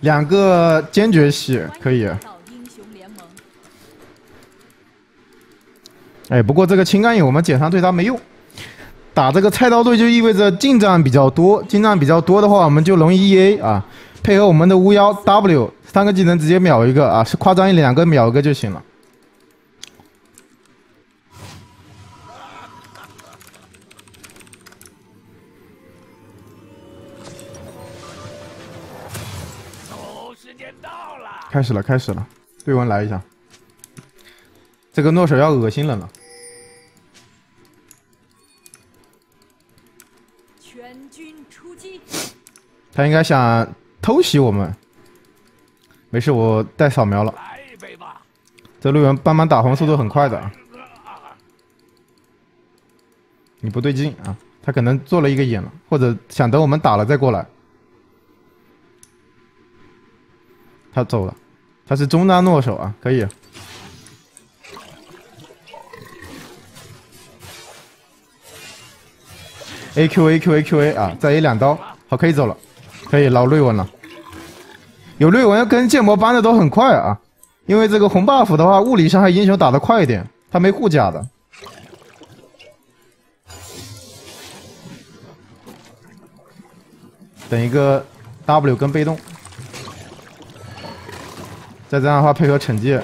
两个坚决系可以。哎，不过这个青钢影我们捡上对他没用，打这个菜刀队就意味着近战比较多，近战比较多的话，我们就容易 E A 啊。配合我们的巫妖 W 三个技能直接秒一个啊，是夸张一，两个秒一个就行了。开始了，开始了，对文来一下。这个诺手要恶心了呢。全军出击。他应该想偷袭我们。没事，我带扫描了。这路人帮忙打红速度很快的。你不对劲啊！他可能做了一个眼了，或者想等我们打了再过来。他走了，他是中单诺手啊，可以。A Q A Q A Q A 啊，再 A 两刀，好，可以走了，可以老瑞文了。有瑞文跟剑魔搬的都很快啊，因为这个红 buff 的话，物理伤害英雄打的快一点，他没护甲的。等一个 W 跟被动，再这样的话配合惩戒，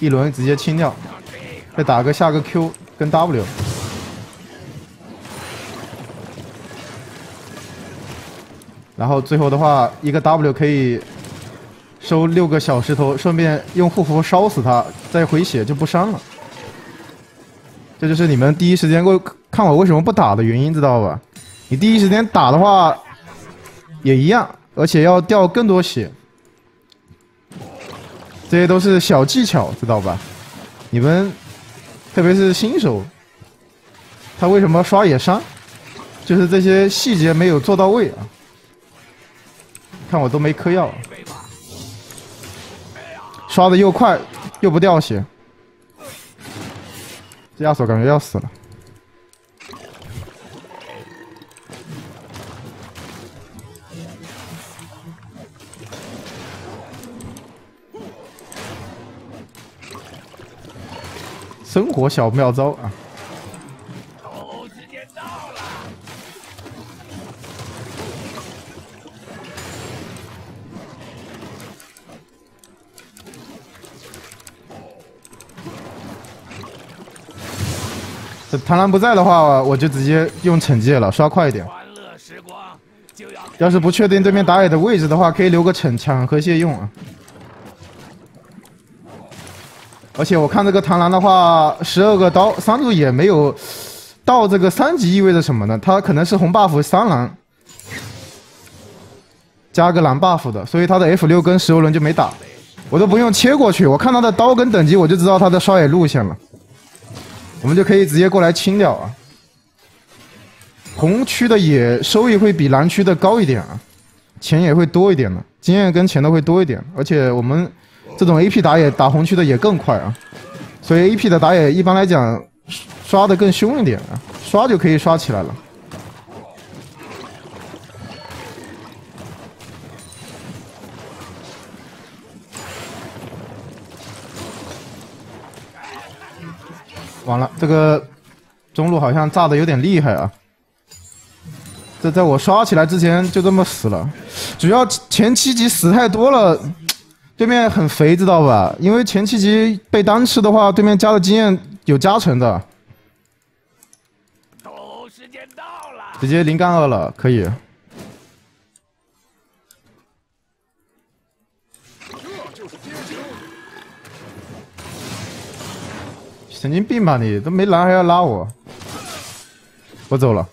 一轮直接清掉，再打个下个 Q 跟 W。然后最后的话，一个 W 可以收六个小石头，顺便用护符烧死他，再回血就不伤了。这就是你们第一时间过看我为什么不打的原因，知道吧？你第一时间打的话也一样，而且要掉更多血。这些都是小技巧，知道吧？你们特别是新手，他为什么刷野伤？就是这些细节没有做到位啊。看我都没嗑药，刷的又快又不掉血，亚索感觉要死了。生活小妙招啊！这螳螂不在的话，我就直接用惩戒了，刷快一点。要是不确定对面打野的位置的话，可以留个惩抢和蟹用啊。而且我看这个螳螂的话，十二个刀，三路也没有到这个三级，意味着什么呢？他可能是红 buff 三蓝加个蓝 buff 的，所以他的 F 六跟石油轮就没打，我都不用切过去，我看他的刀跟等级，我就知道他的刷野路线了。我们就可以直接过来清掉啊！红区的野收益会比蓝区的高一点啊，钱也会多一点的，经验跟钱都会多一点，而且我们这种 AP 打野打红区的也更快啊，所以 AP 的打野一般来讲刷的更凶一点啊，刷就可以刷起来了。完了，这个中路好像炸的有点厉害啊！这在我刷起来之前就这么死了，主要前七级死太多了，对面很肥，知道吧？因为前七级被单吃的话，对面加的经验有加成的。时间到了，直接零杠二了，可以。神经病吧你，都没蓝还要拉我，我走了。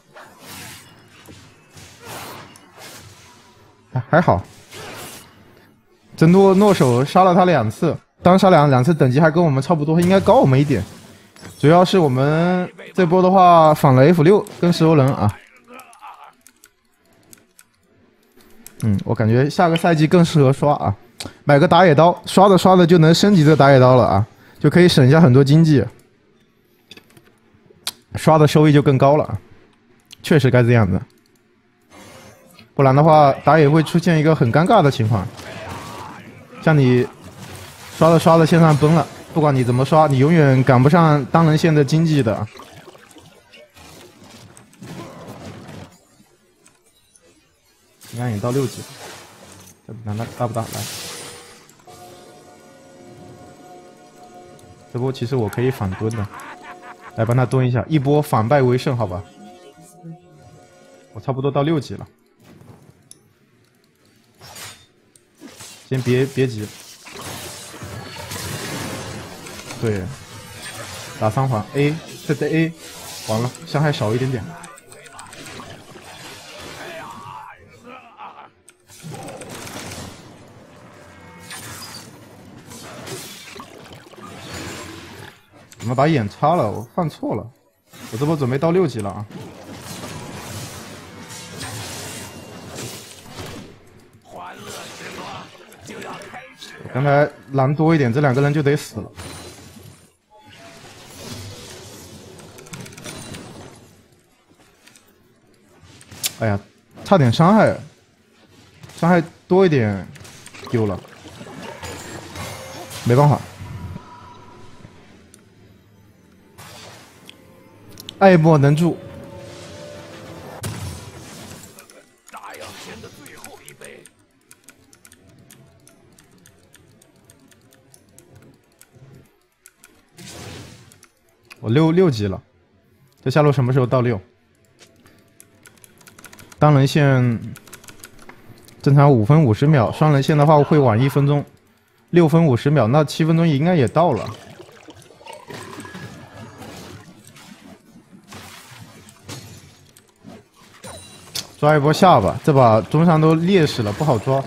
还好，这诺诺手杀了他两次，单杀两两次等级还跟我们差不多，应该高我们一点。主要是我们这波的话反了 F 六跟石油人啊。嗯，我感觉下个赛季更适合刷啊，买个打野刀，刷着刷着就能升级这打野刀了啊，就可以省下很多经济。刷的收益就更高了，确实该这样子，不然的话打野会出现一个很尴尬的情况，像你刷着刷着线上崩了，不管你怎么刷，你永远赶不上当人线的经济的。你看，你到六级，这难道大不大？来，这波其实我可以反蹲的。来帮他蹲一下，一波反败为胜，好吧？我差不多到六级了，先别别急。对，打三环 A，这这 A，完了，伤害少一点点。怎么把眼插了？我犯错了，我这波准备到六级了啊！刚才蓝多一点，这两个人就得死了。哎呀，差点伤害，伤害多一点丢了，没办法。爱莫能助。我六六级了，这下路什么时候到六？单人线正常五分五十秒，双人线的话会晚一分钟，六分五十秒，那七分钟应该也到了。抓一波下吧，这把中上都劣势了，不好抓。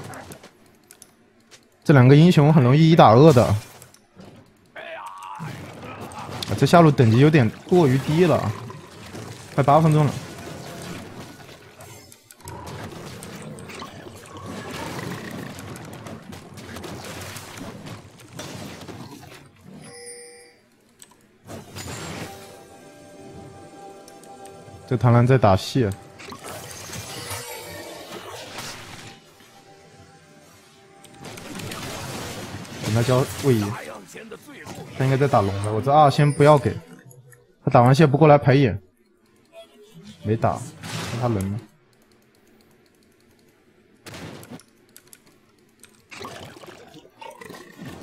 这两个英雄很容易一打二的。这下路等级有点过于低了，快八分钟了。这螳螂在打戏。他交位移，他应该在打龙的。我这二先不要给他打完线不过来排野，没打，看他人呢。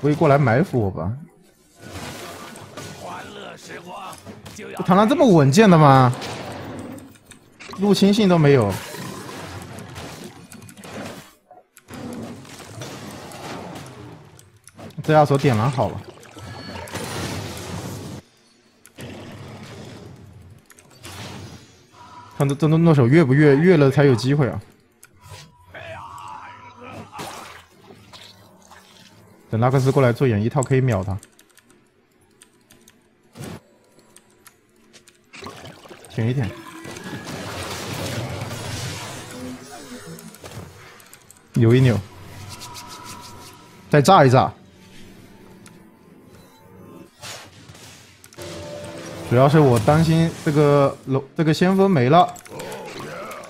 不会过来埋伏我吧？螳螂这么稳健的吗？入侵性都没有。这亚索点燃好了，看这这诺诺手越不越越了才有机会啊！等拉克斯过来做眼一套可以秒他，舔一舔，扭一扭，再炸一炸。主要是我担心这个龙这个先锋没了，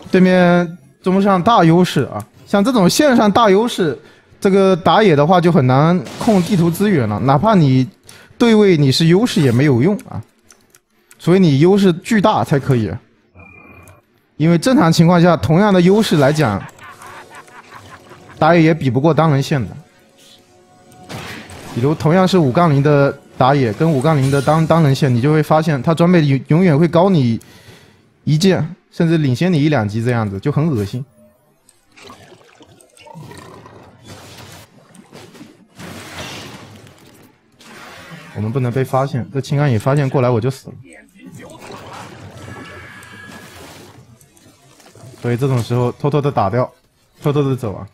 对面中上大优势啊，像这种线上大优势，这个打野的话就很难控地图资源了。哪怕你对位你是优势也没有用啊，所以你优势巨大才可以。因为正常情况下，同样的优势来讲，打野也比不过单人线的。比如同样是五杠零的。打野跟五杠零的当当人线，你就会发现他装备永永远会高你一件，甚至领先你一两级，这样子就很恶心。我们不能被发现，这青钢影发现过来我就死了。所以这种时候偷偷的打掉，偷偷的走啊！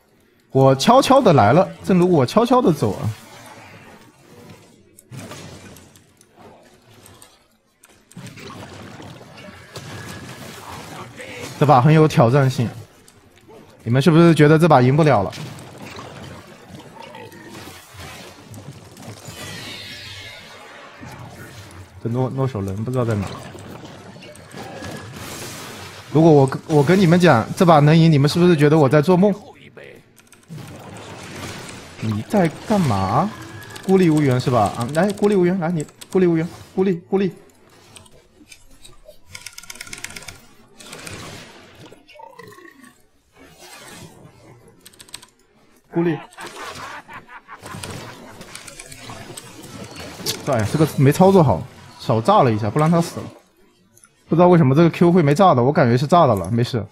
我悄悄的来了，正如我悄悄的走啊。这把很有挑战性，你们是不是觉得这把赢不了了？这诺诺手人不知道在哪。如果我我跟你们讲这把能赢，你们是不是觉得我在做梦？你在干嘛？孤立无援是吧？啊，来孤立无援，来你孤立无援，孤立孤立。孤立，对，这个没操作好，少炸了一下，不然他死了。不知道为什么这个 Q 会没炸的，我感觉是炸到了，没事。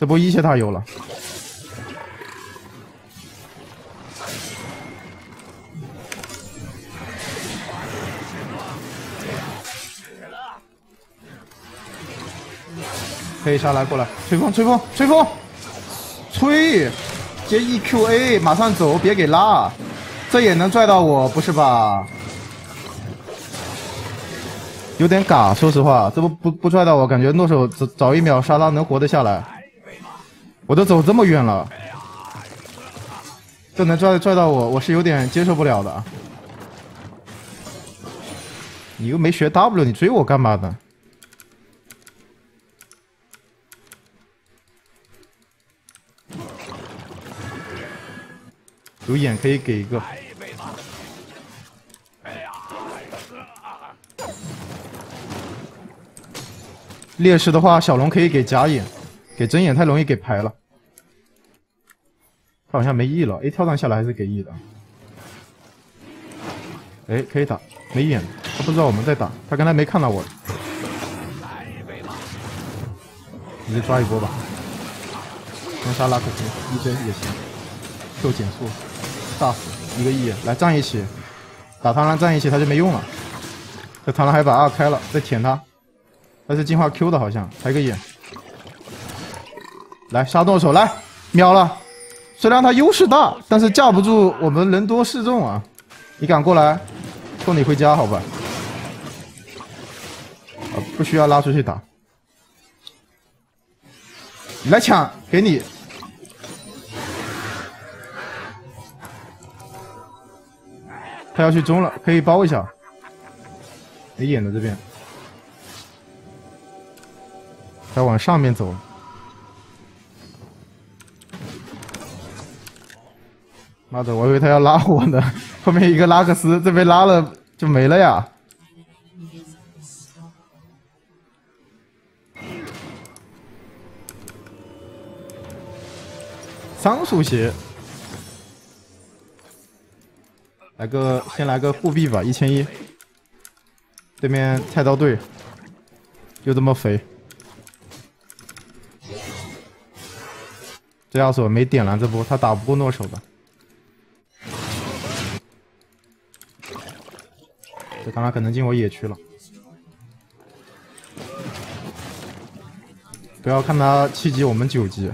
这波一切他有了，可以下来过来，吹风吹风吹风，吹。接 EQA，马上走，别给拉，这也能拽到我，不是吧？有点尬，说实话，这不不不拽到我，感觉诺手早早一秒杀他能活得下来。我都走这么远了，这能拽拽到我，我是有点接受不了的。你又没学 W，你追我干嘛的？有眼可以给一个。劣势的话，小龙可以给假眼，给真眼太容易给排了。他好像没 E 了，，A，跳上下来还是给 E 的。哎，可以打，没眼，他不知道我们在打，他刚才没看到我。直接抓一波吧，能杀拉克斯一针也行，Q 减速。大一个 E，来站一起，打螳螂站一起，他就没用了。这螳螂还把二开了，在舔他，他是进化 Q 的，好像抬个眼。来杀动手，来秒了。虽然他优势大，但是架不住我们人多势众啊。你敢过来，送你回家好吧？啊，不需要拉出去打。来抢，给你。他要去中了，可以包一下。没眼的这边，他往上面走。妈的，我以为他要拉我呢，后面一个拉克斯，这边拉了就没了呀。桑树鞋。来个，先来个护臂吧，一千一。对面菜刀队就这么肥，这亚索没点燃这波，他打不过诺手的。这螳螂可能进我野区了，不要看他七级，我们九级。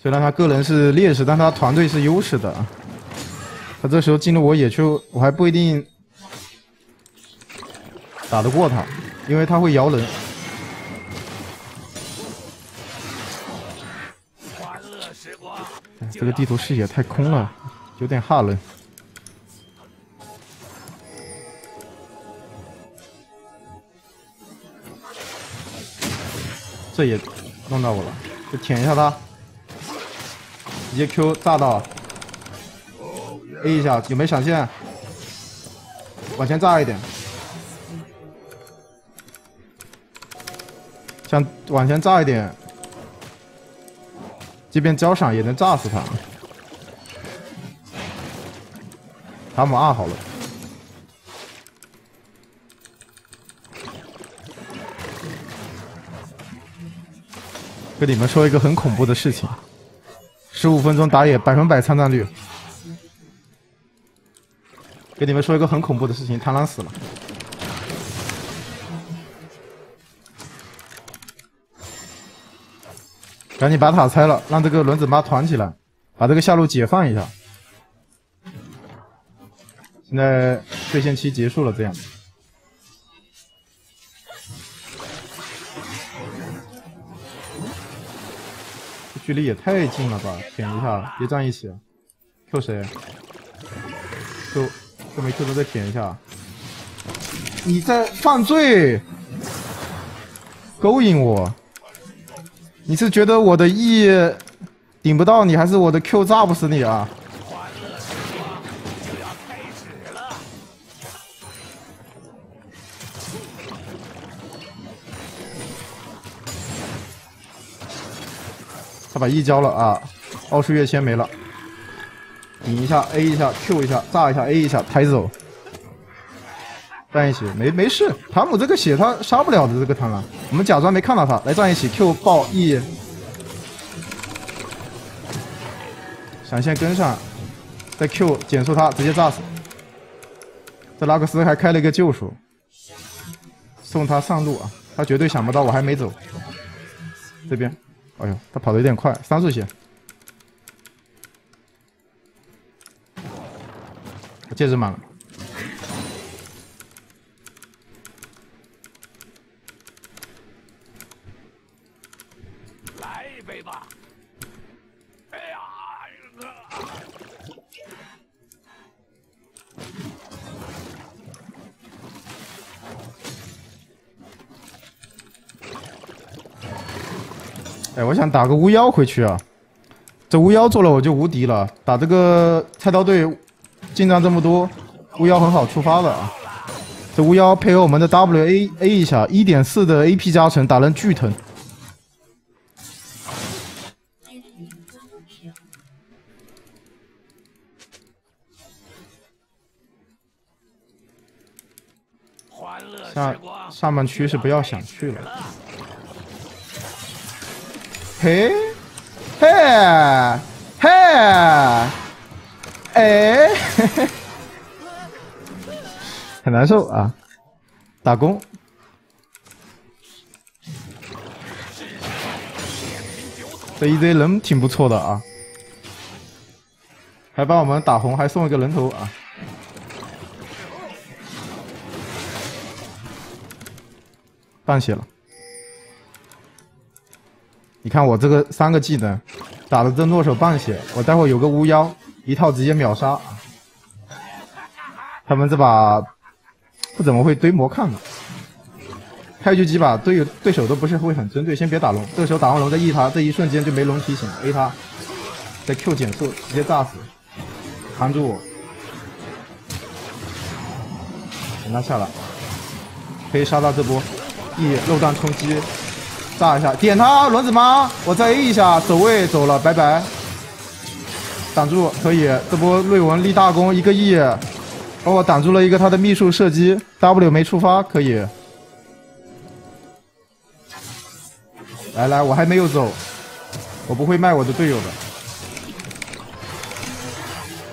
虽然他个人是劣势，但他团队是优势的。他这时候进入我野区，我还不一定打得过他，因为他会摇人。这个地图视野太空了，有点吓人。这也弄到我了，就舔一下他，直接 Q 炸到了。A 一下，有没有闪现？往前炸一点，像往前炸一点，即便交闪也能炸死他。塔姆二好了，跟你们说一个很恐怖的事情：十五分钟打野百分百参战率。给你们说一个很恐怖的事情，螳螂死了，赶紧把塔拆了，让这个轮子妈团起来，把这个下路解放一下。现在对线期结束了，这样，距离也太近了吧？舔一下，别站一起，Q 谁。这没 Q 的再舔一下，你在犯罪！勾引我？你是觉得我的 E 顶不到你，还是我的 Q 炸不死你啊？他把 E 交了啊，奥数月签没了，顶一下 A 一下 Q 一下炸一下 A 一下抬走，站一起没没事，塔姆这个血他杀不了的这个螳螂，我们假装没看到他，来站一起 Q 爆 E，闪现跟上，再 Q 减速他直接炸死，这拉克斯还开了一个救赎，送他上路啊，他绝对想不到我还没走，这边。哎呦，他跑的有点快，三速血。戒指满了。来一杯吧。哎呀！哎，我想打个巫妖回去啊！这巫妖做了我就无敌了。打这个菜刀队进账这么多，巫妖很好触发的啊！这巫妖配合我们的 W A A 一下，一点四的 A P 加成，打人巨疼。下上半区是不要想去了。嘿，嘿，嘿，哎，很难受啊！打工，这一堆人挺不错的啊，还帮我们打红，还送一个人头啊！半血了。你看我这个三个技能打的这诺手半血，我待会有个巫妖一套直接秒杀。他们这把不怎么会堆魔抗的，开局几把队友对手都不是会很针对，先别打龙，这个时候打完龙再 E 他，这一瞬间就没龙提醒 A 他，再 Q 减速直接炸死，扛住我，等他下来，可以杀到这波 E 肉弹冲击。炸一下，点他轮子吗？我再 A 一下，走位走了，拜拜。挡住可以，这波瑞文立大功，一个 E，帮我挡住了一个他的秘术射击，W 没触发，可以。来来，我还没有走，我不会卖我的队友的。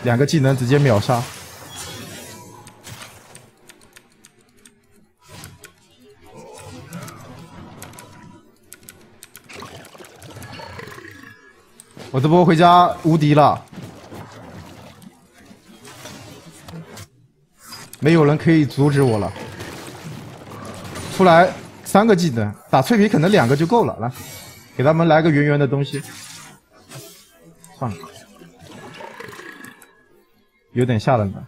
两个技能直接秒杀。我这波回家无敌了，没有人可以阻止我了。出来三个技能，打脆皮可能两个就够了。来，给他们来个圆圆的东西。算了，有点吓人的。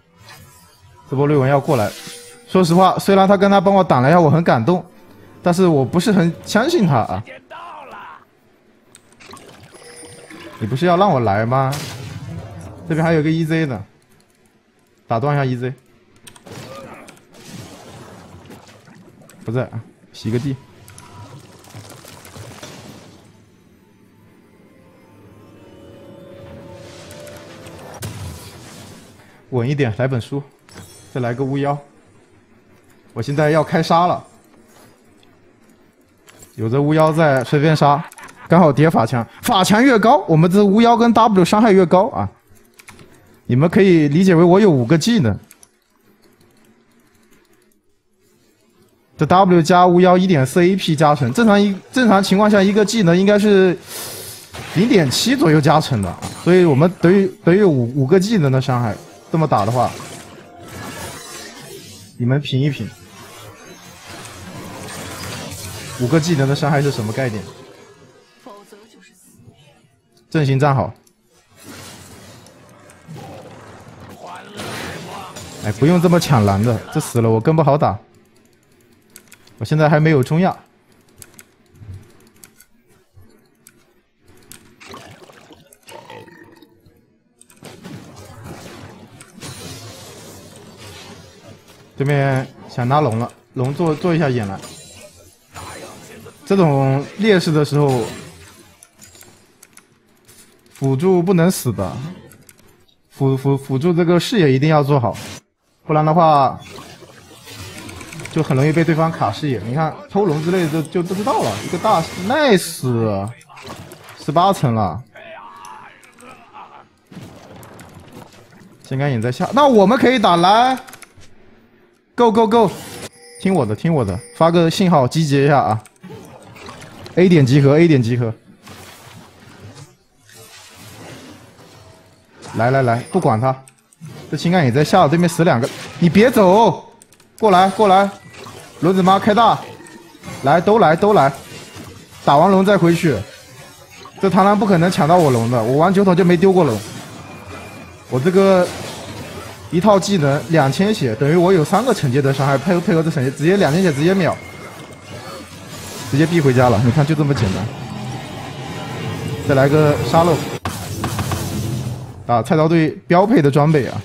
这波瑞文要过来，说实话，虽然他跟他帮我挡了一下，我很感动，但是我不是很相信他啊。你不是要让我来吗？这边还有个 EZ 的，打断一下 EZ。不在啊，洗个地。稳一点，来本书，再来个巫妖。我现在要开杀了，有这巫妖在，随便杀。刚好叠法强，法强越高，我们这巫妖跟 W 伤害越高啊！你们可以理解为我有五个技能，这 W 加巫妖一点四 AP 加成，正常一正常情况下一个技能应该是零点七左右加成的，所以我们等于等于五五个技能的伤害，这么打的话，你们品一品，五个技能的伤害是什么概念？阵型站好，哎，不用这么抢蓝的，这死了我更不好打。我现在还没有冲呀。对面想拿龙了，龙做做一下眼来。这种劣势的时候。辅助不能死的，辅辅辅助这个视野一定要做好，不然的话。就很容易被对方卡视野。你看偷龙之类的就就不知道了，一个大 nice，十八层了。先赶紧在下，那我们可以打来，Go Go Go，听我的，听我的，发个信号集结一下啊。A 点集合，A 点集合。来来来，不管他，这情感也在下，对面死两个，你别走，过来过来，轮子妈开大，来都来都来，打完龙再回去。这螳螂不可能抢到我龙的，我玩九筒就没丢过龙。我这个一套技能两千血，等于我有三个惩戒的伤害，配合配合这惩戒，直接两千血直接秒。直接逼回家了，你看就这么简单。再来个沙漏，啊，菜刀队标配的装备啊！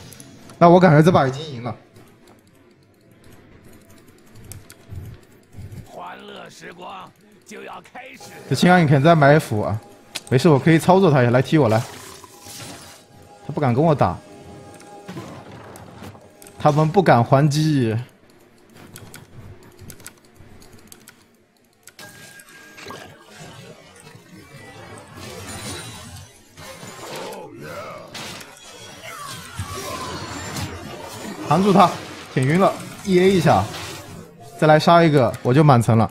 那我感觉这把已经赢了。这青安你肯定在埋伏啊，没事，我可以操作他一下，来踢我来。他不敢跟我打，他们不敢还击。扛住他，舔晕了，E A 一下，再来杀一个，我就满层了。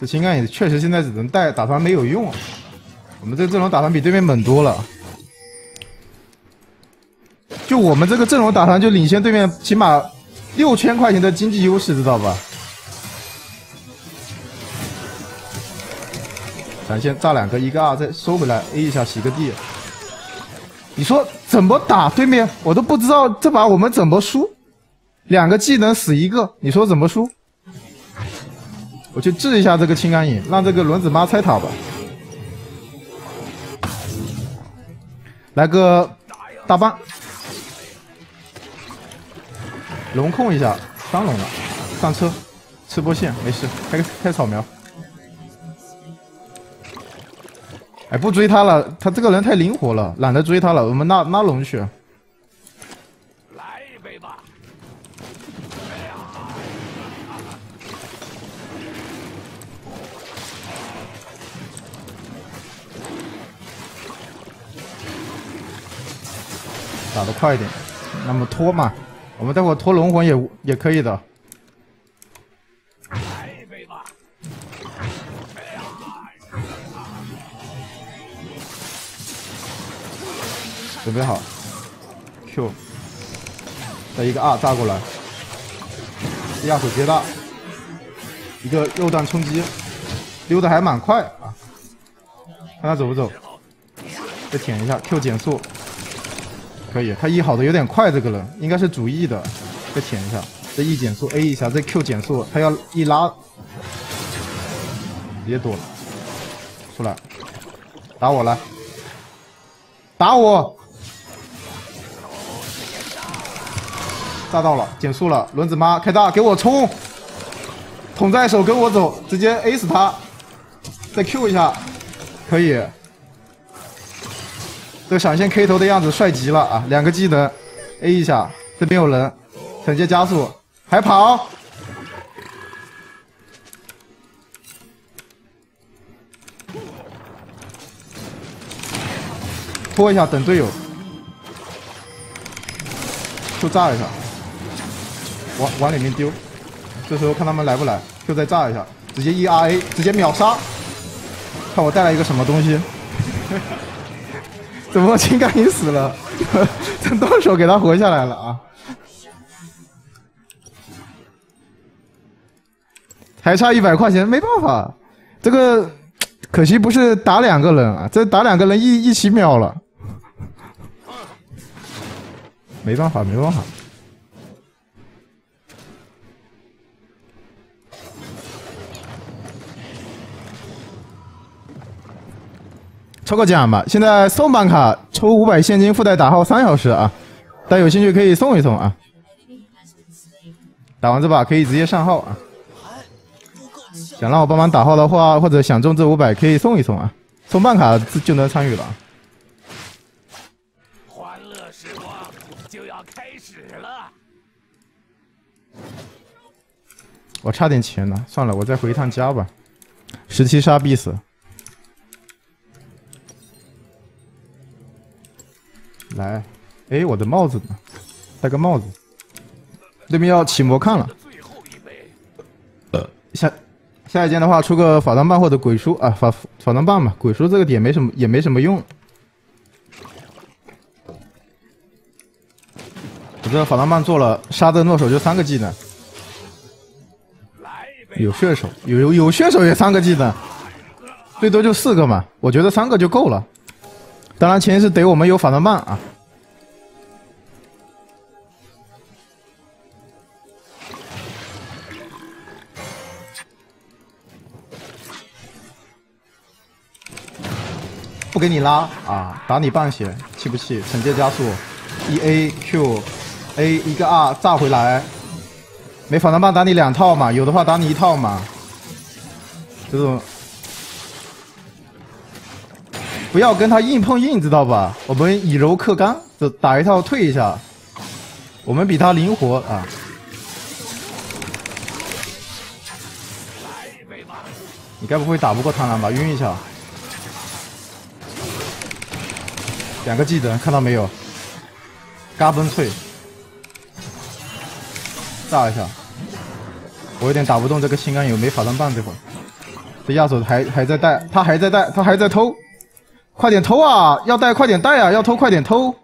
这情感也确实现在只能带打团没有用，我们这阵容打团比对面猛多了。就我们这个阵容打团就领先对面起码六千块钱的经济优势，知道吧？咱先炸两个，一个二，再收回来，A 一下洗个地。你说怎么打对面？我都不知道这把我们怎么输。两个技能死一个，你说怎么输？我去治一下这个青钢影，让这个轮子妈拆塔吧。来个大棒，龙控一下，三龙了，上车，吃波线，没事，开开草苗。哎，不追他了，他这个人太灵活了，懒得追他了。我们拉拉龙去。打的快一点，那么拖嘛，我们待会拖龙魂也也可以的。准备好，Q，再一个 R 炸过来，第二手接大，一个肉弹冲击，溜的还蛮快啊，看他走不走，再舔一下 Q 减速，可以，他 E 好的有点快，这个人应该是主 E 的，再舔一下，这 E 减速 A 一下，再 Q 减速，他要一拉，直接躲了，出来，打我来，打我。炸到了，减速了，轮子妈开大，给我冲！桶在手，跟我走，直接 A 死他！再 Q 一下，可以。这个闪现 K 头的样子帅极了啊！两个技能，A 一下，这边有人，惩戒加速，还跑，拖一下，等队友，Q 炸一下。往往里面丢，这时候看他们来不来，Q 再炸一下，直接 E R A，直接秒杀。看我带来一个什么东西？怎么情感已死了？咱动手给他活下来了啊！还差一百块钱，没办法，这个可惜不是打两个人啊，这打两个人一一起秒了，没办法，没办法。抽个奖吧！现在送办卡，抽五百现金附带打号三小时啊！大家有兴趣可以送一送啊！打完这把可以直接上号啊！想让我帮忙打号的话，或者想中这五百可以送一送啊！送办卡就能参与了。欢乐时光就要开始了。我差点钱呢，算了，我再回一趟家吧。十七杀必死。来，哎，我的帽子呢？戴个帽子。对面要起魔抗了。呃，下下一件的话，出个法杖棒或者鬼书啊，法法杖棒吧，鬼书这个点没什么，也没什么用。我这法杖棒做了，杀的诺手就三个技能。有血手，有有有血手也三个技能，最多就四个嘛，我觉得三个就够了。当然前提是得我们有法当棒啊。不给你拉啊！打你半血，气不气？惩戒加速，一 A Q A 一个 R 炸回来，没法当棒打你两套嘛？有的话打你一套嘛？这种不要跟他硬碰硬，知道吧？我们以柔克刚，就打一套退一下，我们比他灵活啊！你该不会打不过螳螂吧？晕一下。两个技能看到没有？嘎嘣脆，炸一下！我有点打不动这个心肝油，没法当棒这会儿。这亚索还还在带，他还在带，他还在偷，快点偷啊！要带快点带啊！要偷快点偷！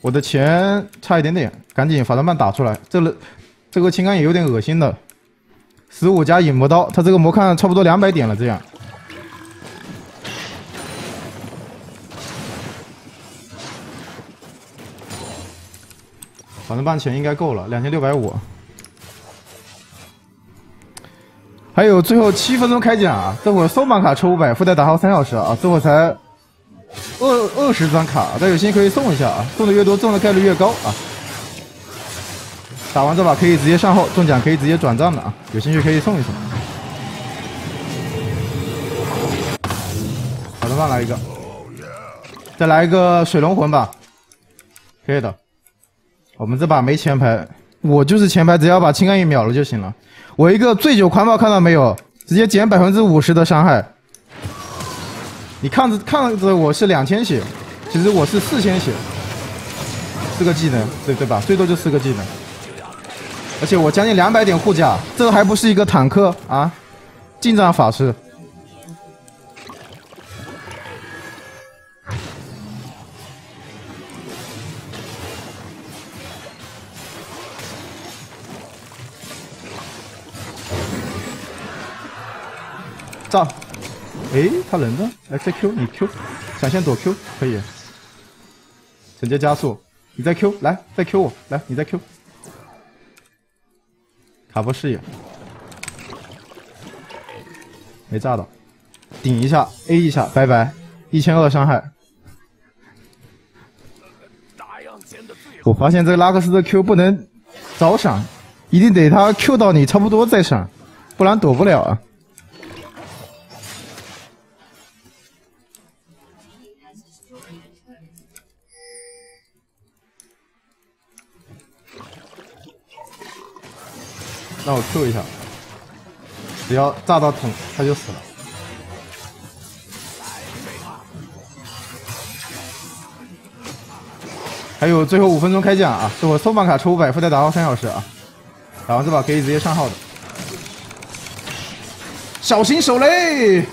我的钱差一点点，赶紧法当棒打出来！这个这个青钢也有点恶心的，十五加影魔刀，他这个魔抗差不多两百点了，这样。反正半钱应该够了，两千六百五。还有最后七分钟开奖啊！这会儿送满卡抽五百，附带打号三小时啊！这会才二二十张卡，大家有心可以送一下啊！送的越多，中的概率越高啊！打完这把可以直接上号，中奖可以直接转账的啊！有兴趣可以送一送。好的，再来一个，再来一个水龙魂吧，可以的。我们这把没前排，我就是前排，只要把青钢一秒了就行了。我一个醉酒狂暴看到没有？直接减百分之五十的伤害。你看着看着我是两千血，其实我是四千血。四个技能，对对吧？最多就四个技能。而且我将近两百点护甲，这还不是一个坦克啊？近战法师。炸！哎，他人呢？来再 Q，你 Q，闪现躲 Q 可以。惩戒加速，你再 Q，来再 Q 我，来你再 Q。卡波视野，没炸到，顶一下 A 一下，拜拜，一千二伤害。我发现这个拉克斯的 Q 不能早闪，一定得他 Q 到你差不多再闪，不然躲不了啊。让我 Q 一下，只要炸到桶，他就死了。还有最后五分钟开奖啊！是我送办卡抽五百，附带打号三小时啊！打完这把可以直接上号的。小心手雷！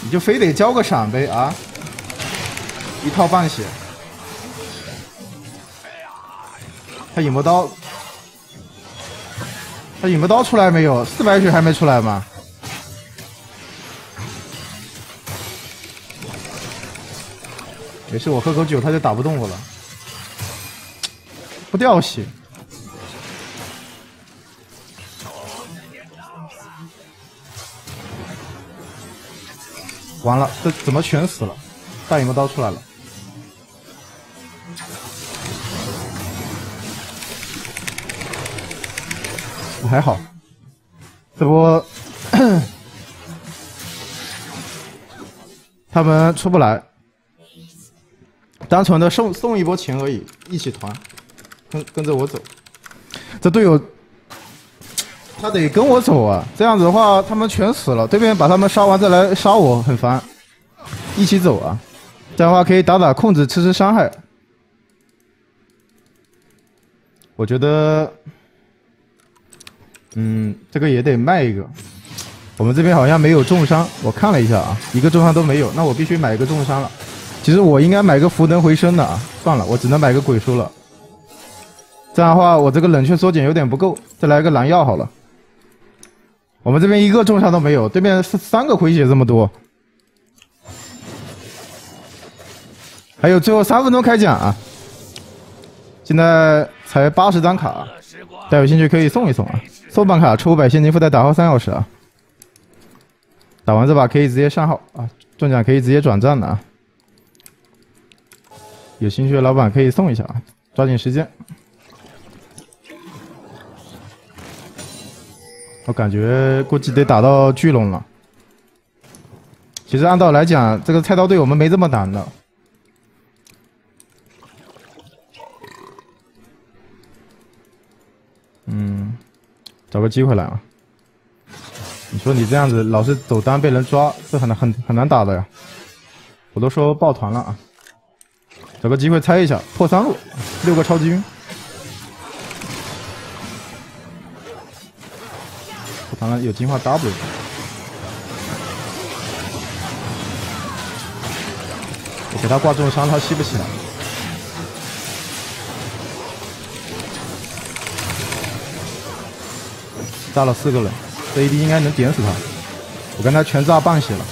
你就非得交个闪呗啊！一套半血，他引魔刀。他引魔刀出来没有？四百血还没出来吗？没事，我喝口酒，他就打不动我了。不掉血。完了，这怎么全死了？大影魔刀出来了，还好，这波 他们出不来，单纯的送送一波钱而已，一起团，跟跟着我走，这队友。他得跟我走啊，这样子的话，他们全死了。对面把他们杀完再来杀我，很烦。一起走啊，这样的话可以打打控制，吃吃伤害。我觉得，嗯，这个也得卖一个。我们这边好像没有重伤，我看了一下啊，一个重伤都没有。那我必须买一个重伤了。其实我应该买个符能回升的啊，算了，我只能买个鬼书了。这样的话，我这个冷却缩减有点不够，再来个蓝药好了。我们这边一个重伤都没有，对面是三个回血这么多，还有最后三分钟开奖啊！现在才八十张卡，大家有兴趣可以送一送啊！送办卡抽五百现金附带打号三小时啊！打完这把可以直接上号啊，中奖可以直接转账的啊！有兴趣的老板可以送一下啊，抓紧时间。我感觉估计得打到巨龙了。其实按道理来讲，这个菜刀对我们没这么难的。嗯，找个机会来啊！你说你这样子老是走单被人抓，这很难很很难打的呀。我都说抱团了啊！找个机会猜一下，破三路，六个超级晕。完了，有进化 W，我给他挂重伤，他吸不起来。炸了四个人，这 AD 应该能点死他。我跟他全炸半血了，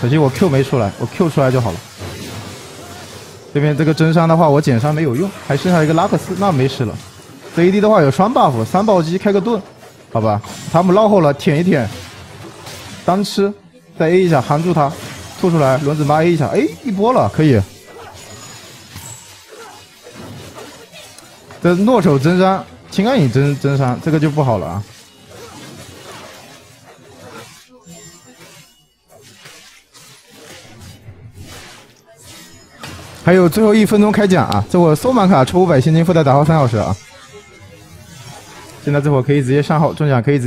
可惜我 Q 没出来，我 Q 出来就好了。这边这个真伤的话，我减伤没有用，还剩下一个拉克斯，那没事了。这 AD 的话有双 buff，三暴击开个盾。好吧，他们落后了，舔一舔，单吃，再 A 一下，含住他，吐出来，轮子妈 A 一下，哎，一波了，可以。这诺手真伤，青钢影真真伤，这个就不好了啊。还有最后一分钟开奖啊！这会收满卡抽五百现金附带打号三小时啊！现在这会可以直接上号中奖，可以。